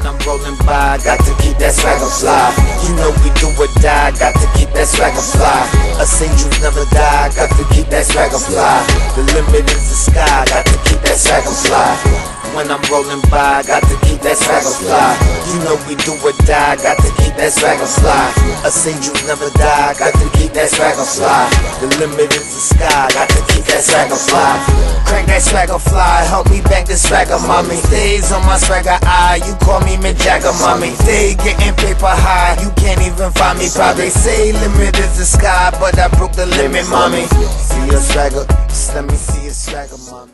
When I'm rolling by, got to keep that swagger fly. You know we do or die, got to keep that swagger fly. Us you never die, got to keep that swagger fly. The limit is the sky, got to keep that swagger fly. When I'm rolling by, got to keep that swagger fly. You know we do or die, got to keep that swagger fly. Us you never die, got to keep that swagger fly. The limit is the sky, got to keep that swagger fly. Crank that swagger fly, help me the swagger, mommy. Stays on my swagger eye, you call me Mick Jagger, mommy. Stay getting paper high, you can't even find me. Probably say limit is the sky, but I broke the limit, mommy. See your swagger, just let me see your swagger, mommy.